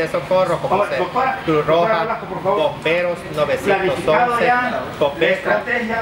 de socorro como ser Cruz Roja, bomberos 911, COPECO,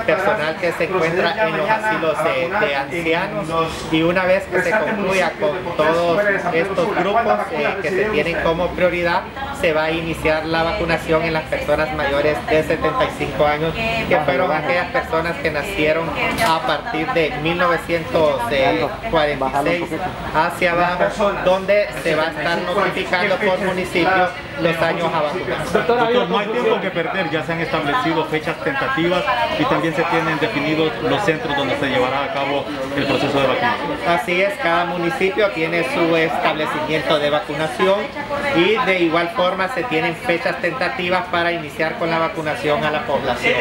personal que se encuentra en los asilos de, ancianos. y una vez que se concluya con todos estos grupos eh, que se tienen como prioridad, se va a iniciar la vacunación en las personas mayores de 75 años, que fueron aquellas personas que nacieron a partir de 1946 hacia abajo, donde se va a estar notificando por municipio los años a vacunar. Doctor, no hay tiempo que perder, ya se han establecido fechas tentativas y también se tienen definidos los centros donde se llevará a cabo el proceso de vacunación. Así es, cada municipio tiene su establecimiento de vacunación y de igual forma se tienen fechas tentativas para iniciar con la vacunación a la población.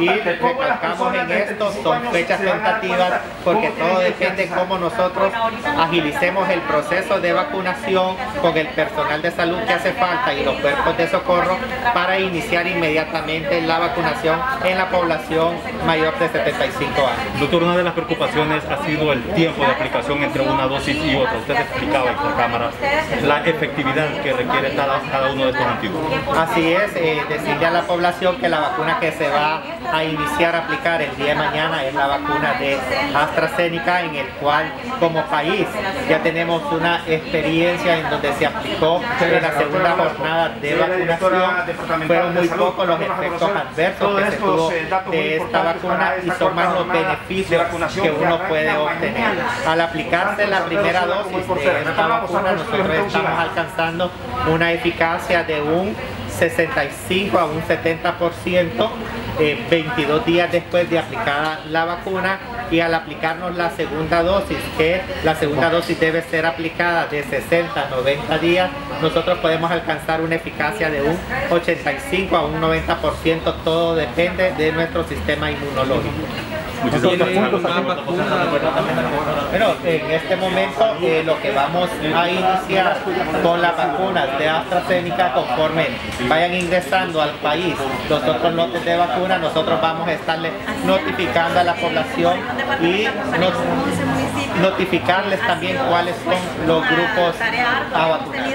Y recalcamos en esto, son fechas tentativas porque todo depende cómo nosotros agilicemos el proceso de vacunación con el personal de salud que hace falta y los cuerpos de socorro para iniciar inmediatamente la vacunación en la población mayor de 75 años. Doctor, una de las preocupaciones ha sido el tiempo de aplicación entre una dosis y otra. Usted explicaba en la cámara la efectividad que requiere cada, cada uno de estos anticuerpos. Así es, eh, decirle a la población que la vacuna que se va a iniciar a aplicar el día de mañana es la vacuna de AstraZeneca, en el cual como país ya tenemos una experiencia en donde se aplicó en la segunda jornada de vacunación. Fueron muy pocos los efectos adversos que se tuvo de esta vacuna y son más los beneficios que uno puede obtener. Al aplicarse la primera dosis de esta vacuna, nosotros estamos alcanzando una eficacia de un 65 a un 70% 22 eh, días después de aplicada la vacuna. Y al aplicarnos la segunda dosis, que la segunda dosis debe ser aplicada de 60 a 90 días, nosotros podemos alcanzar una eficacia de un 85 a un 90%, todo depende de nuestro sistema inmunológico. Pero en este momento eh, lo que vamos a iniciar con las vacunas de AstraZeneca conforme vayan ingresando al país los otros lotes de vacuna, nosotros vamos a estarle notificando a la población y notificarles también cuáles son los grupos a vacunar.